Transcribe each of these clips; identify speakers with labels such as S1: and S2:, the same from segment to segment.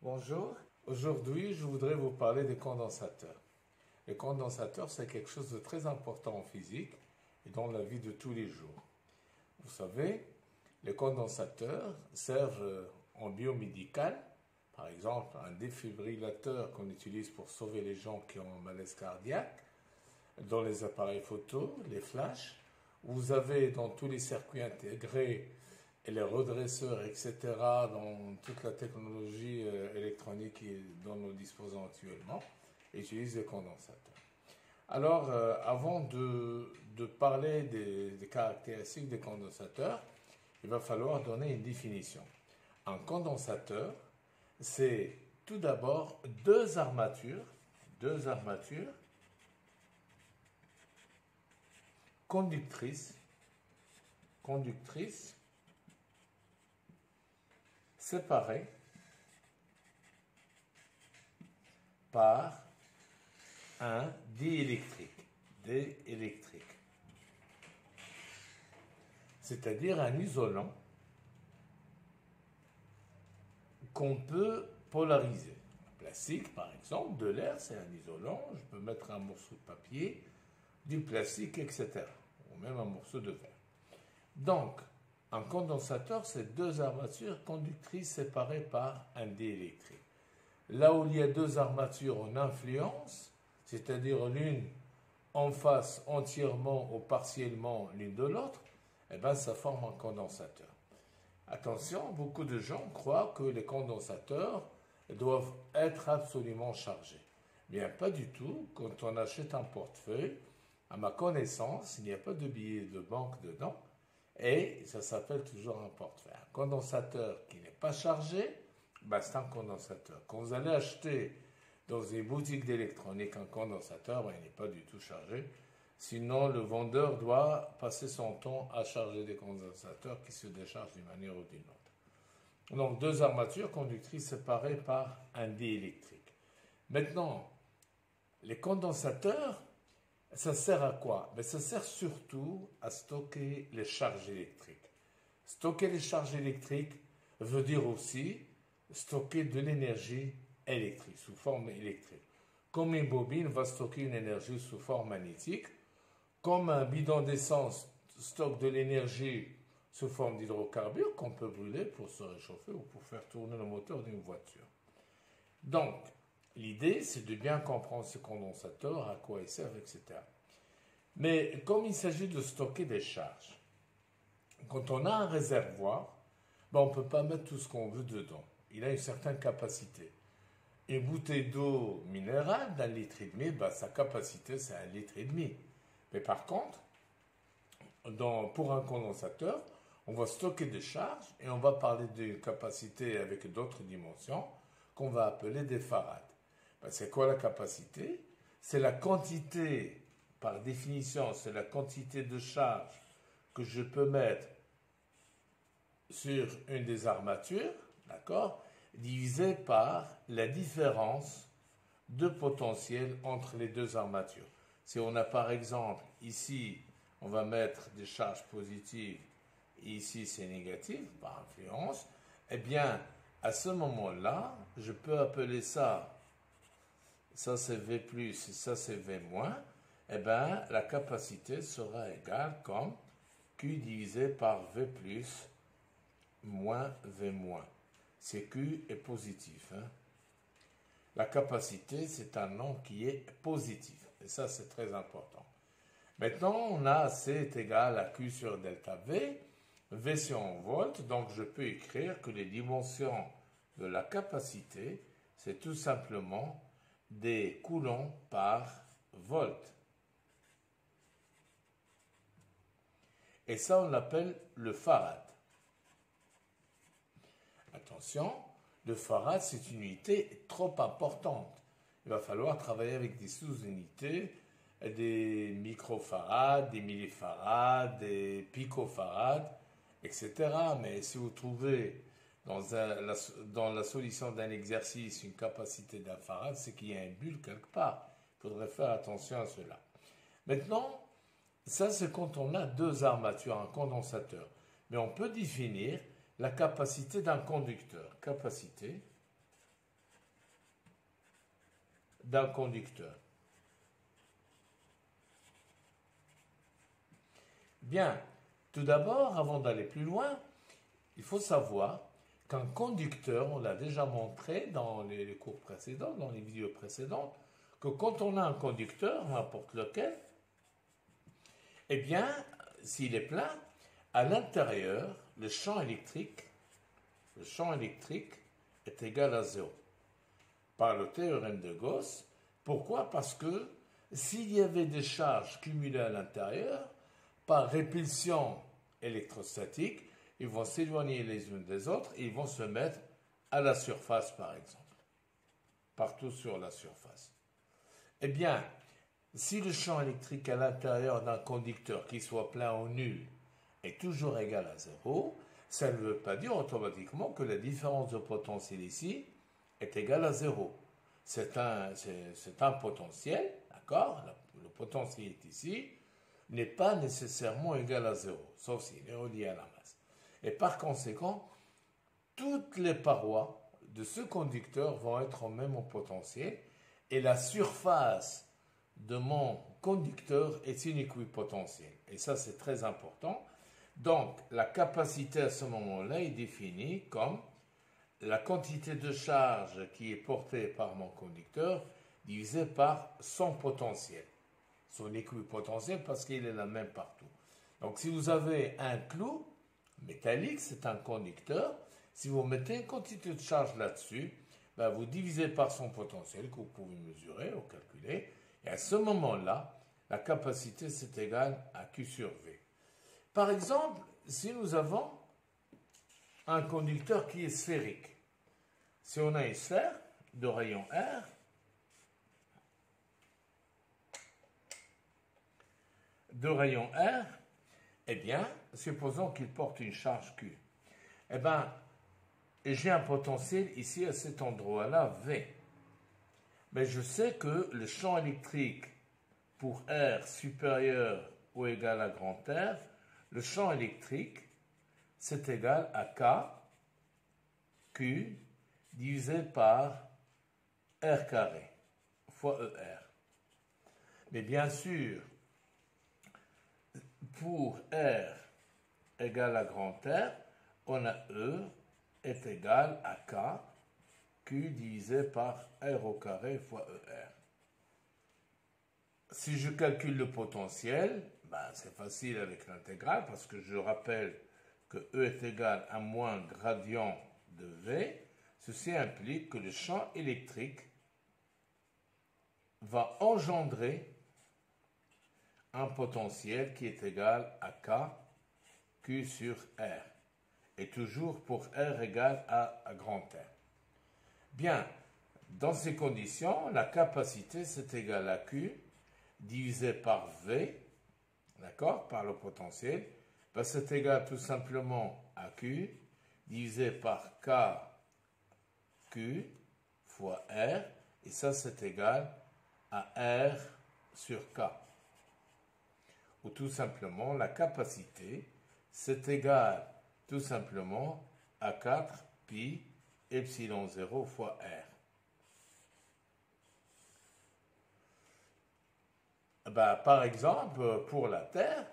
S1: Bonjour, aujourd'hui je voudrais vous parler des condensateurs. Les condensateurs, c'est quelque chose de très important en physique et dans la vie de tous les jours. Vous savez, les condensateurs servent en biomédical, par exemple un défibrillateur qu'on utilise pour sauver les gens qui ont un malaise cardiaque, dans les appareils photo, les flashs. Vous avez dans tous les circuits intégrés et les redresseurs, etc., dans toute la technologie euh, électronique dont nous disposons actuellement, utilisent des condensateurs. Alors, euh, avant de, parler des, des, caractéristiques des condensateurs, il va falloir donner une définition. Un condensateur, c'est tout d'abord deux armatures, deux armatures conductrices, conductrices séparés par un diélectrique, c'est-à-dire un isolant qu'on peut polariser. Le plastique, par exemple, de l'air, c'est un isolant. Je peux mettre un morceau de papier, du plastique, etc. Ou même un morceau de verre. Donc, un condensateur, c'est deux armatures conductrices séparées par un diélectrique. Là où il y a deux armatures en influence, c'est-à-dire l'une en face entièrement ou partiellement l'une de l'autre, eh bien, ça forme un condensateur. Attention, beaucoup de gens croient que les condensateurs doivent être absolument chargés. Bien, pas du tout. Quand on achète un portefeuille, à ma connaissance, il n'y a pas de billets de banque dedans. Et ça s'appelle toujours un portefeuille. Un condensateur qui n'est pas chargé, ben c'est un condensateur. Quand vous allez acheter dans une boutique d'électronique un condensateur, ben il n'est pas du tout chargé. Sinon, le vendeur doit passer son temps à charger des condensateurs qui se déchargent d'une manière ou d'une autre. Donc, deux armatures conductrices séparées par un diélectrique. Maintenant, les condensateurs, ça sert à quoi? Mais ben, Ça sert surtout à stocker les charges électriques. Stocker les charges électriques veut dire aussi stocker de l'énergie électrique, sous forme électrique. Comme une bobine va stocker une énergie sous forme magnétique, comme un bidon d'essence stocke de l'énergie sous forme d'hydrocarbures qu'on peut brûler pour se réchauffer ou pour faire tourner le moteur d'une voiture. Donc, L'idée, c'est de bien comprendre ce condensateur, à quoi il sert, etc. Mais comme il s'agit de stocker des charges, quand on a un réservoir, ben, on ne peut pas mettre tout ce qu'on veut dedans. Il a une certaine capacité. Une bouteille d'eau minérale d'un litre et demi, ben, sa capacité, c'est un litre et demi. Mais par contre, pour un condensateur, on va stocker des charges et on va parler de capacité avec d'autres dimensions qu'on va appeler des farades. C'est quoi la capacité? C'est la quantité, par définition, c'est la quantité de charge que je peux mettre sur une des armatures, d'accord, divisé par la différence de potentiel entre les deux armatures. Si on a par exemple ici, on va mettre des charges positives, ici c'est négatif par influence, eh bien, à ce moment-là, je peux appeler ça ça c'est V plus ça c'est V moins, eh bien la capacité sera égale comme Q divisé par V plus moins V moins. C'est Q est positif. Hein. La capacité, c'est un nom qui est positif. Et ça, c'est très important. Maintenant, on a C est égal à Q sur delta V. V c'est en volts, donc je peux écrire que les dimensions de la capacité, c'est tout simplement des coulombs par volt. Et ça, on l'appelle le farad. Attention, le farad, c'est une unité trop importante. Il va falloir travailler avec des sous-unités, des microfarads, des millifarads, des picofarads, etc. Mais si vous trouvez dans, la, solution d'un exercice une capacité d'un farad, c'est qu'il y a un bulle quelque part. Il faudrait faire attention à cela. Maintenant, ça c'est quand on a deux armatures, un condensateur. Mais on peut définir la capacité d'un conducteur. Capacité d'un conducteur. Bien, tout d'abord, avant d'aller plus loin, il faut savoir qu'un conducteur, on l'a déjà montré dans les cours précédents, dans les vidéos précédentes, que quand on a un conducteur, n'importe lequel, eh bien, s'il est plein, à l'intérieur, le champ électrique, le champ électrique est égal à zéro. Par le théorème de Gauss. Pourquoi? Parce que s'il y avait des charges cumulées à l'intérieur, par répulsion électrostatique, ils vont s'éloigner les unes des autres et ils vont se mettre à la surface, par exemple. Partout sur la surface. Eh bien, si le champ électrique à l'intérieur d'un conducteur, qui soit plein ou nul, est toujours égal à zéro, ça ne veut pas dire automatiquement que la différence de potentiel ici est égale à zéro. C'est un, un, potentiel, d'accord? Le potentiel ici, n'est pas nécessairement égal à zéro, sauf s'il est relié à la masse. Et par conséquent, toutes les parois de ce conducteur vont être au même potentiel et la surface de mon conducteur est une équipotentielle. Et ça, c'est très important. Donc, la capacité à ce moment-là est définie comme la quantité de charge qui est portée par mon conducteur divisée par son potentiel son équipotentiel parce qu'il est la même partout. Donc si vous avez un clou métallique, c'est un conducteur, si vous mettez une quantité de charge là-dessus, ben, vous divisez par son potentiel que vous pouvez mesurer ou calculer, et à ce moment-là, la capacité c'est égal à Q sur V. Par exemple, si nous avons un conducteur qui est sphérique, si on a une sphère de rayon R, de rayon R, eh bien, supposons qu'il porte une charge Q. Eh bien, j'ai un potentiel ici à cet endroit-là, V. Mais je sais que le champ électrique pour R supérieur ou égal à grand R, le champ électrique, c'est égal à K, Q, divisé par R carré, fois ER. Mais bien sûr, pour R égale à grand R, on a E est égal à K, Q divisé par R au carré fois ER. Si je calcule le potentiel, ben c'est facile avec l'intégrale parce que je rappelle que E est égal à moins gradient de V. Ceci implique que le champ électrique va engendrer un potentiel qui est égal à K, Sur R. Et toujours pour R égale à, grand R. Bien, dans ces conditions, la capacité c'est égal à Q divisé par V, d'accord, par le potentiel, ben, c'est égal tout simplement à Q divisé par K, Q fois R, et ça c'est égal à R sur K ou tout simplement la capacité, c'est égal tout simplement à 4 pi epsilon 0 fois R. Ben, par exemple, pour la Terre,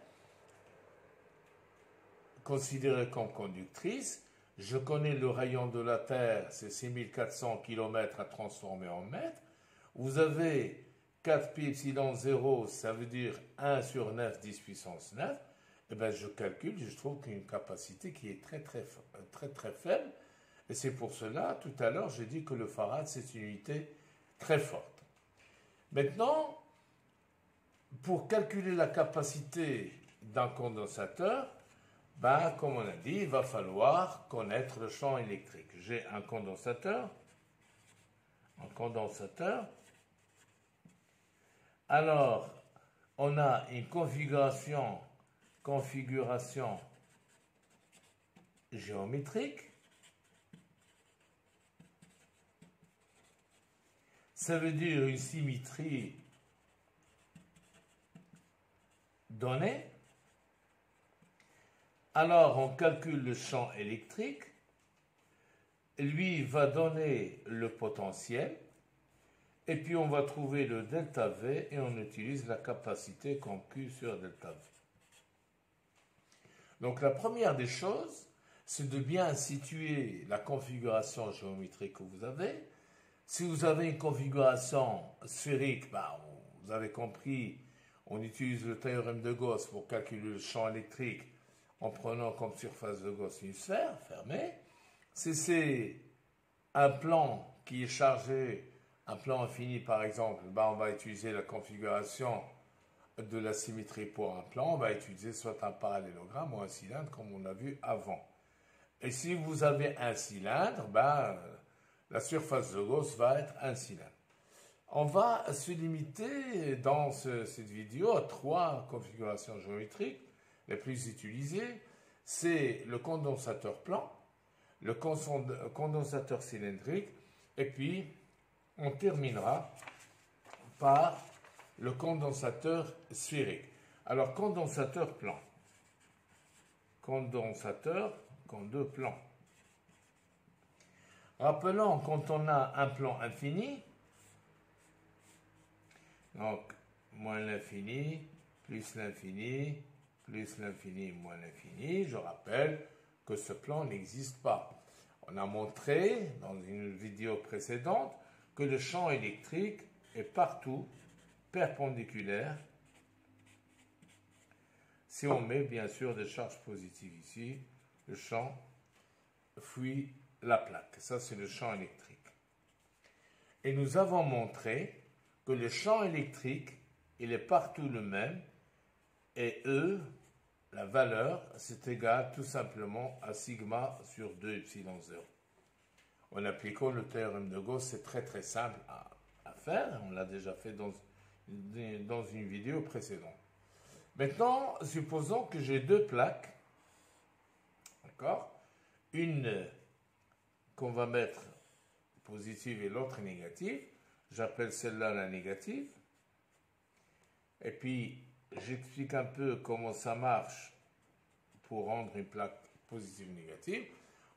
S1: considérée comme conductrice, je connais le rayon de la Terre, c'est 6400 km à transformer en mètres. Vous avez 4 pi epsilon 0, ça veut dire 1 sur 9, 10 puissance 9, eh bien, je calcule, je trouve qu'il y a une capacité qui est très très très très faible. Et c'est pour cela, tout à l'heure, j'ai dit que le farad, c'est une unité très forte. Maintenant, pour calculer la capacité d'un condensateur, ben, comme on a dit, il va falloir connaître le champ électrique. J'ai un condensateur, un condensateur, alors, on a une configuration, configuration géométrique. Ça veut dire une symétrie donnée. Alors, on calcule le champ électrique. Lui va donner le potentiel Et puis on va trouver le delta V et on utilise la capacité comme Q sur delta V. Donc la première des choses, c'est de bien situer la configuration géométrique que vous avez. Si vous avez une configuration sphérique, bah, vous avez compris, on utilise le théorème de Gauss pour calculer le champ électrique en prenant comme surface de Gauss une sphère fermée. Si c'est un plan qui est chargé, un plan infini par exemple, bah, on va utiliser la configuration de la symétrie pour un plan, on va utiliser soit un parallélogramme ou un cylindre comme on l'a vu avant. Et si vous avez un cylindre, ben, la surface de Gauss va être un cylindre. On va se limiter dans cette vidéo à trois configurations géométriques les plus utilisées. C'est le condensateur plan, le condensateur cylindrique, et puis on terminera par le condensateur sphérique. Alors, condensateur plan. Condensateur, con deux plans. Rappelons, quand on a un plan infini, donc moins l'infini, plus l'infini, plus l'infini, moins l'infini, je rappelle que ce plan n'existe pas. On a montré dans une vidéo précédente que le champ électrique est partout perpendiculaire. Si on met bien sûr des charges positives ici, le champ fuit la plaque. Ça, c'est le champ électrique. Et nous avons montré que le champ électrique, il est partout le même, et E, la valeur, c'est égal tout simplement à sigma sur 2 epsilon 0. En appliquant le théorème de Gauss, c'est très très simple à, faire, on l'a déjà fait dans dans une vidéo précédente. Maintenant, supposons que j'ai deux plaques, d'accord? Une qu'on va mettre positive et l'autre négative. J'appelle celle-là la négative. Et puis, j'explique un peu comment ça marche pour rendre une plaque positive-négative.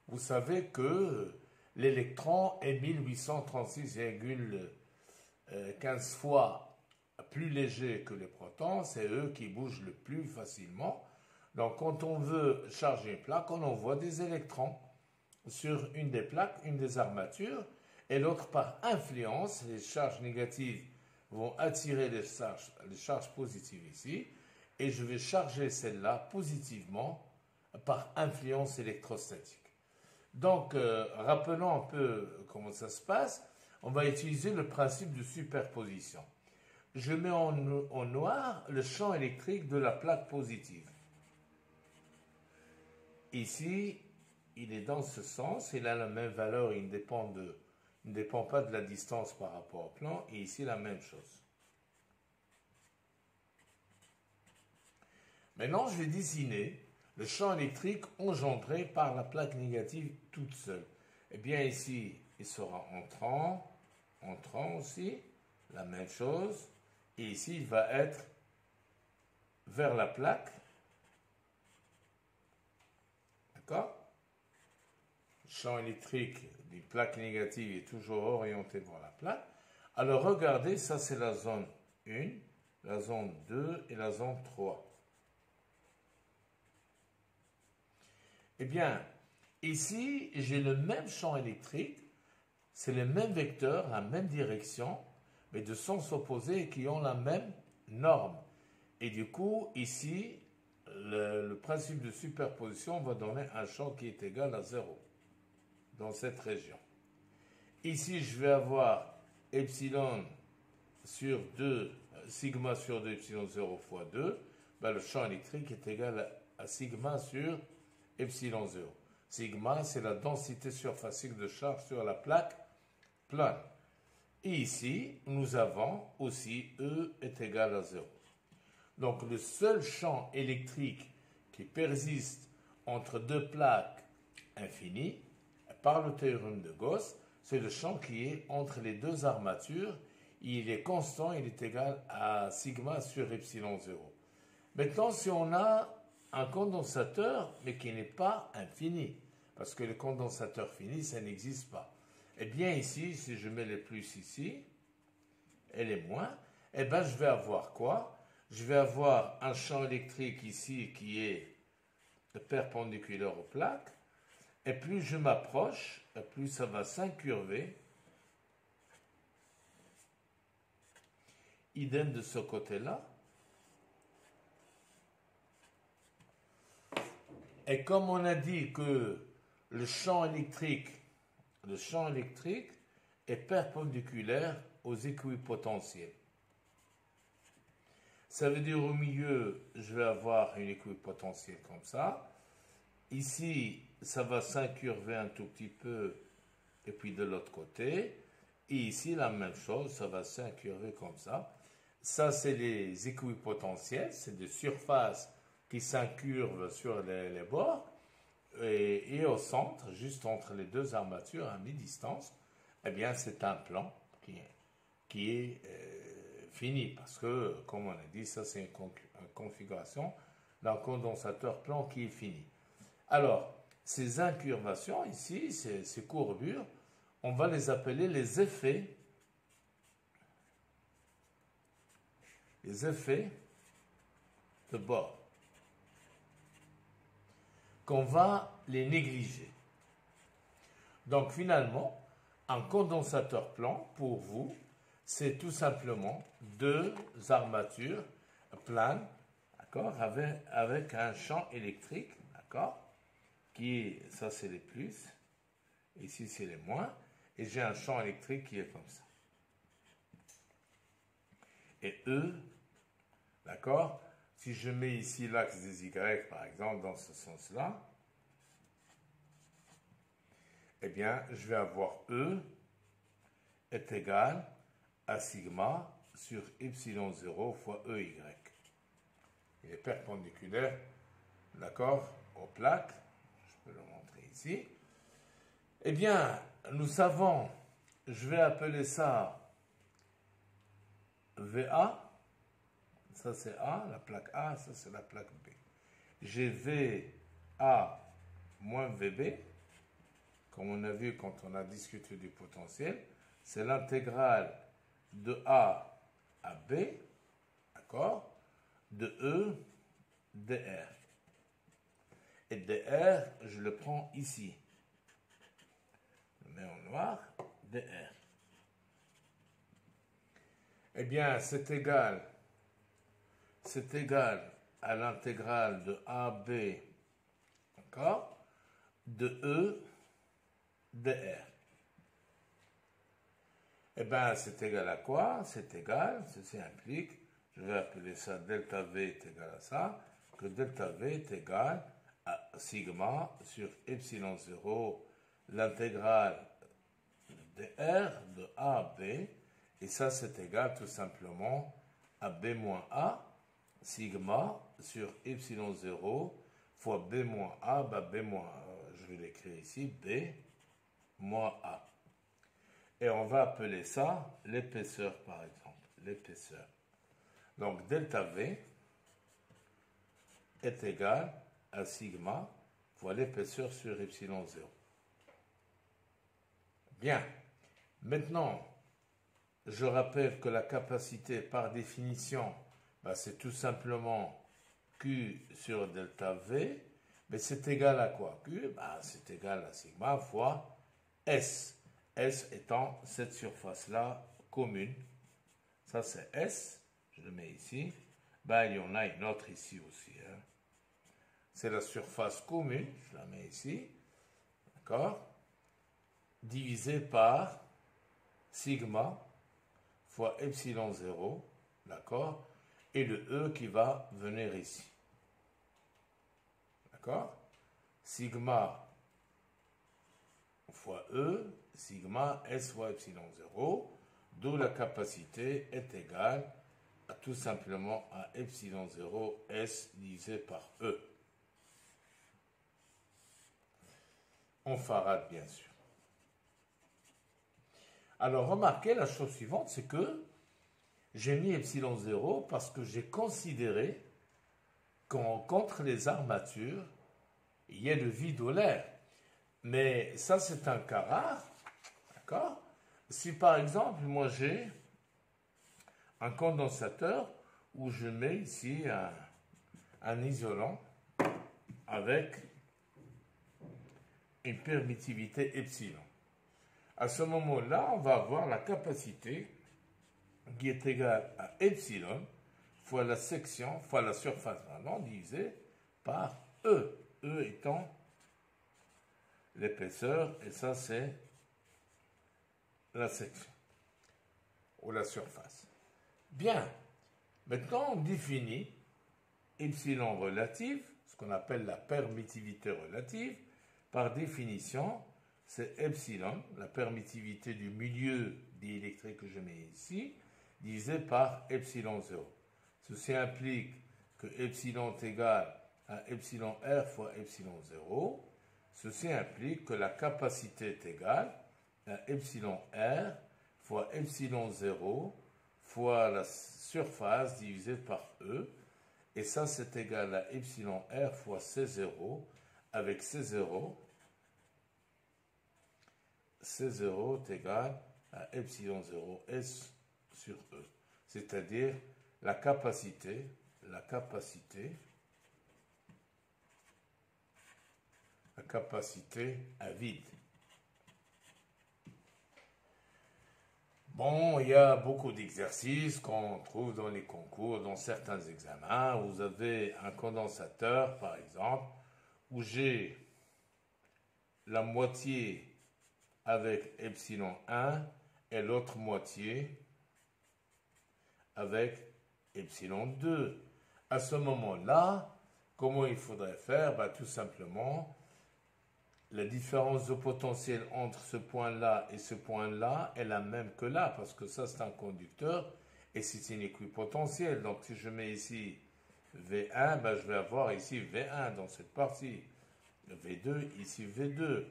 S1: Vous savez que l'électron est 1836,15 fois plus légers que les protons, c'est eux qui bougent le plus facilement. Donc quand on veut charger une plaque, on envoie des électrons sur une des plaques, une des armatures, et l'autre par influence, les charges négatives vont attirer les charges, positives ici, et je vais charger celle-là positivement par influence électrostatique. Donc, euh, rappelons un peu comment ça se passe. On va utiliser le principe de superposition je mets en, noir le champ électrique de la plaque positive. Ici, il est dans ce sens, il a la même valeur, il ne dépend, ne dépend pas de la distance par rapport au plan, et ici la même chose. Maintenant, je vais dessiner le champ électrique engendré par la plaque négative toute seule. Eh bien, ici, il sera entrant, entrant aussi, la même chose. Et ici, il va être vers la plaque. D'accord? Le champ électrique d'une plaque négative est toujours orienté vers la plaque. Alors regardez, ça c'est la zone 1, la zone 2 et la zone 3. Eh bien, ici, j'ai le même champ électrique, c'est le même vecteur, la même direction, mais de sens opposés qui ont la même norme. Et du coup, ici, le, principe de superposition va donner un champ qui est égal à 0 dans cette région. Ici, je vais avoir epsilon sur 2, sigma sur 2, epsilon 0 fois 2. Ben, le champ électrique est égal à, sigma sur epsilon 0. Sigma, c'est la densité surfacique de charge sur la plaque plane. Et ici, nous avons aussi E est égal à 0. Donc le seul champ électrique qui persiste entre deux plaques infinies, par le théorème de Gauss, c'est le champ qui est entre les deux armatures. Il est constant, il est égal à sigma sur epsilon 0. Maintenant, si on a un condensateur, mais qui n'est pas infini, parce que le condensateur fini, ça n'existe pas. Eh bien ici, si je mets les plus ici, elle est moins, eh bien je vais avoir quoi? Je vais avoir un champ électrique ici qui est perpendiculaire aux plaques, et plus je m'approche, plus ça va s'incurver. Idem de ce côté-là. Et comme on a dit que le champ électrique, le champ électrique est perpendiculaire aux équipotentiels. Ça veut dire au milieu, je vais avoir une équipotentielle comme ça. Ici, ça va s'incurver un tout petit peu, et puis de l'autre côté. Et ici, la même chose, ça va s'incurver comme ça. Ça, c'est les équipotentiels, c'est des surfaces qui s'incurvent sur les, bords. Et, au centre, juste entre les deux armatures, à mi-distance, eh bien, c'est un plan qui, qui est euh, fini. Parce que, comme on a dit, ça, c'est une, une configuration d'un condensateur plan qui est fini. Alors, ces incurvations ici, ces, courbures, on va les appeler les effets, les effets de bord, qu'on va les négliger. Donc finalement, un condensateur plan, pour vous, c'est tout simplement deux armatures planes, d'accord, avec, avec un champ électrique, d'accord, ça c'est les plus, ici c'est les moins, et j'ai un champ électrique qui est comme ça. Et E, d'accord Si je mets ici l'axe des Y, par exemple, dans ce sens-là, eh bien, je vais avoir E est égal à sigma sur epsilon 0 fois EY. Il est perpendiculaire, d'accord, aux plaques le montrer ici. Eh bien, nous savons, je vais appeler ça VA. Ça c'est A, la plaque A, ça c'est la plaque B. J'ai VA moins VB, comme on a vu quand on a discuté du potentiel, c'est l'intégrale de A à B, d'accord, de E dr. Et dr, je le prends ici. Je le mets en noir, dr. Eh bien, c'est égal, c'est égal à l'intégrale de AB, d'accord, de E dr. Eh bien, c'est égal à quoi? C'est égal, ceci implique, je vais appeler ça delta V est égal à ça, que delta V est égal sigma sur epsilon 0, l'intégrale de R de A à B, et ça c'est égal tout simplement à B moins A, sigma sur epsilon 0 fois B moins A, bah B moins, je vais l'écrire ici, B moins A. Et on va appeler ça l'épaisseur par exemple, l'épaisseur. Donc delta V est égal à sigma fois l'épaisseur sur epsilon 0. Bien. Maintenant, je rappelle que la capacité, par définition, bah, c'est tout simplement Q sur delta V, mais c'est égal à quoi? Q, bah, c'est égal à sigma fois S. S étant cette surface-là commune. Ça, c'est S. Je le mets ici. Bah, il y en a une autre ici aussi. Hein c'est la surface commune, je la mets ici, d'accord, divisé par sigma fois epsilon 0, d'accord, et le E qui va venir ici. D'accord? Sigma fois E, sigma S fois epsilon 0, d'où la capacité est égale à tout simplement à epsilon 0 S divisé par E. en farad, bien sûr. Alors, remarquez la chose suivante, c'est que j'ai mis epsilon 0 parce que j'ai considéré qu'entre les armatures, il y a le vide l'air. Mais ça, c'est un cas rare. D'accord? Si par exemple, moi j'ai un condensateur où je mets ici un, un isolant avec une permittivité epsilon. À ce moment-là, on va avoir la capacité qui est égale à epsilon fois la section fois la surface vraiment divisé par E. E étant l'épaisseur, et ça c'est la section ou la surface. Bien, maintenant on définit epsilon relative, ce qu'on appelle la permittivité relative. Par définition, c'est epsilon, la permittivité du milieu diélectrique que je mets ici, divisé par epsilon 0. Ceci implique que epsilon est égal à epsilon r fois epsilon 0. Ceci implique que la capacité est égale à epsilon r fois epsilon 0 fois la surface divisée par E. Et ça, c'est égal à epsilon r fois C0 avec C0. C0 est égal à epsilon 0 S C'est-à-dire la capacité, la capacité, la capacité à vide. Bon, il y a beaucoup d'exercices qu'on trouve dans les concours, dans certains examens. Vous avez un condensateur, par exemple, où j'ai la moitié avec epsilon 1 et l'autre moitié avec epsilon 2. À ce moment-là, comment il faudrait faire? Ben, Tout simplement, la différence de potentiel entre ce point-là et ce point-là est la même que là, parce que ça c'est un conducteur et c'est une équipotentielle. Donc si je mets ici V1, ben, je vais avoir ici V1 dans cette partie. V2, ici V2.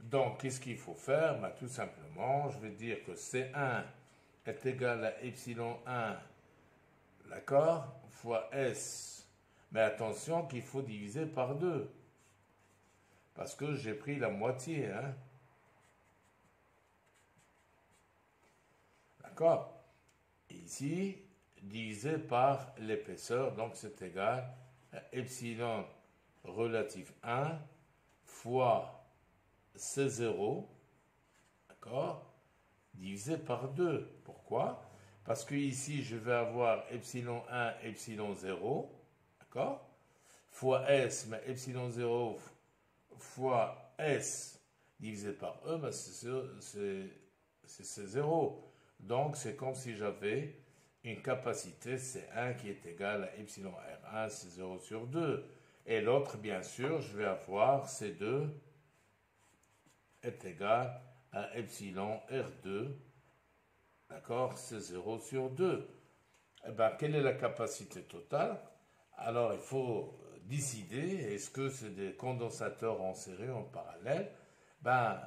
S1: Donc qu'est-ce qu'il faut faire? Ben, Tout simplement, je vais dire que C1 est égal à epsilon 1, d'accord, fois S. Mais attention qu'il faut diviser par 2 parce que j'ai pris la moitié. Hein? D'accord Ici, divisé par l'épaisseur, donc c'est égal à epsilon relatif 1 fois C0, d'accord Divisé par 2. Pourquoi? Parce que ici, je vais avoir epsilon 1, epsilon 0, d'accord? Fois S, mais epsilon 0 fois S divisé par E, ben, c'est 0. Donc, c'est comme si j'avais une capacité C1 qui est égale à epsilon R1, c'est 0 sur 2. Et l'autre, bien sûr, je vais avoir C2 est égal à epsilon R2, d'accord, c'est 0 sur 2. Eh bien, quelle est la capacité totale? Alors, il faut décider est-ce que c'est des condensateurs en série en parallèle? Ben,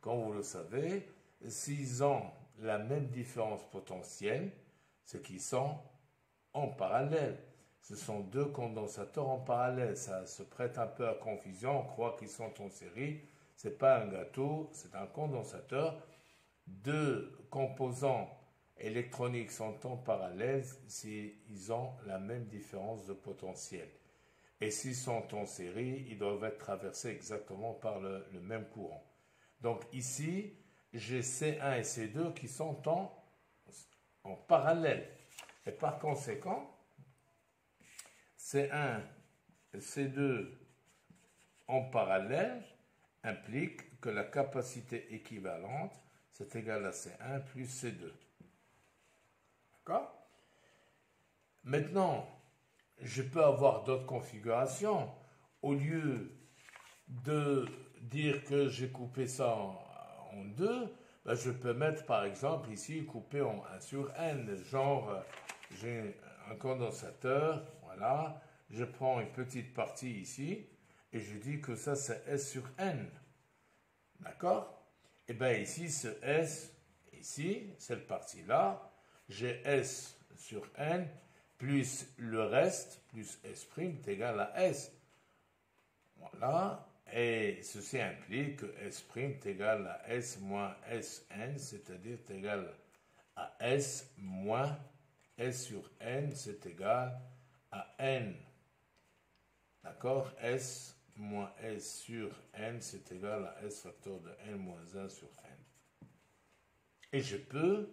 S1: comme vous le savez, s'ils ont la même différence potentielle, c'est qu'ils sont en parallèle. Ce sont deux condensateurs en parallèle. Ça se prête un peu à confusion. On croit qu'ils sont en série. C'est pas un gâteau, c'est un condensateur. Deux composants électroniques sont en parallèle s'ils ont la même différence de potentiel. Et s'ils sont en série, ils doivent être traversés exactement par le, même courant. Donc ici, j'ai C1 et C2 qui sont en, en parallèle. Et par conséquent, C1 et C2 en parallèle implique que la capacité équivalente, c'est égal à C1 plus C2. D'accord? Maintenant, je peux avoir d'autres configurations. Au lieu de dire que j'ai coupé ça en, deux, ben, je peux mettre par exemple ici coupé en 1 sur n. Genre, j'ai un condensateur, voilà, je prends une petite partie ici et je dis que ça c'est S sur n. D'accord? Et bien ici, ce S, ici, cette partie-là, j'ai S sur n plus le reste, plus S' est égal à S. Voilà. Et ceci implique que S' est égal à S moins Sn, c'est-à-dire égal à S moins S sur N, c'est égal à N. D'accord? S moins S sur N, c'est égal à S facteur de N moins 1 sur N. Et je peux,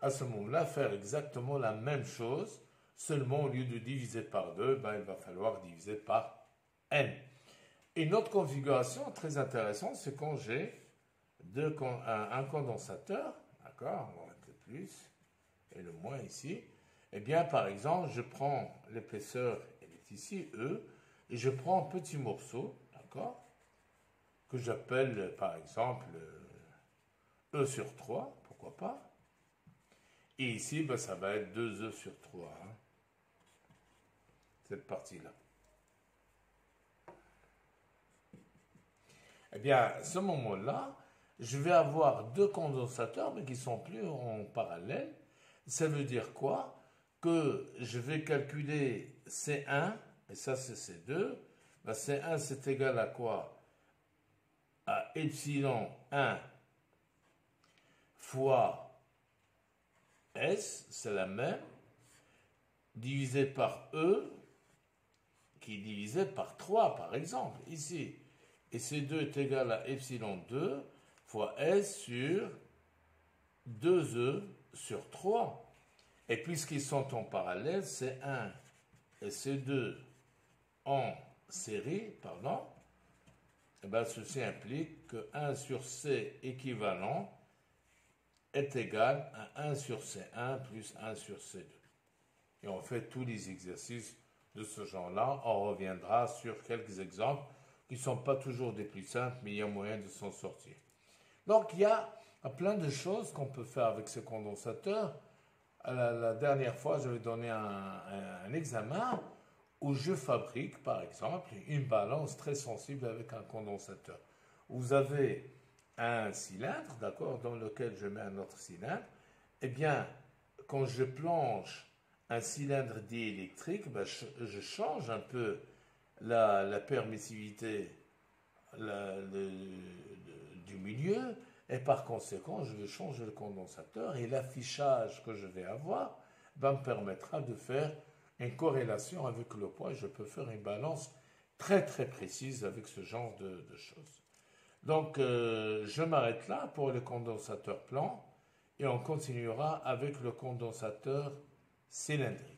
S1: à ce moment-là, faire exactement la même chose, seulement au lieu de diviser par 2, ben, il va falloir diviser par N. Une autre configuration très intéressante, c'est quand j'ai un, condensateur, d'accord, on va mettre le plus et le moins ici, eh bien, par exemple, je prends l'épaisseur, elle est ici, E, et je prends un petit morceau, d'accord, que j'appelle, par exemple, E sur 3, pourquoi pas, et ici, ben, ça va être 2E sur 3, hein. cette partie-là. Eh bien, à ce moment-là, je vais avoir deux condensateurs, mais qui sont plus en parallèle. Ça veut dire quoi? Que je vais calculer C1, et ça c'est C2. Ben, C1 c'est égal à quoi? À epsilon 1 fois S, c'est la même, divisé par E, qui est divisé par 3 par exemple, ici. Et C2 est égal à epsilon 2 fois S sur 2E sur 3. Et puisqu'ils sont en parallèle, c'est 1 et c'est 2 en série, pardon, eh bien ceci implique que 1 sur C équivalent est égal à 1 sur C1 plus 1 sur C2. Et on fait tous les exercices de ce genre-là. On reviendra sur quelques exemples qui ne sont pas toujours des plus simples, mais il y a moyen de s'en sortir. Donc il y a plein de choses qu'on peut faire avec ce condensateur. La, dernière fois, je vais donner un, un, examen où je fabrique, par exemple, une balance très sensible avec un condensateur. Vous avez un cylindre, d'accord, dans lequel je mets un autre cylindre. Eh bien, quand je plonge un cylindre diélectrique, ben, je, change un peu la, permissivité du milieu, et par conséquent, je vais changer le condensateur, et l'affichage que je vais avoir va me permettra de faire une corrélation avec le poids, je peux faire une balance très très précise avec ce genre de, choses. Donc, euh, je m'arrête là pour le condensateur plan, et on continuera avec le condensateur cylindrique.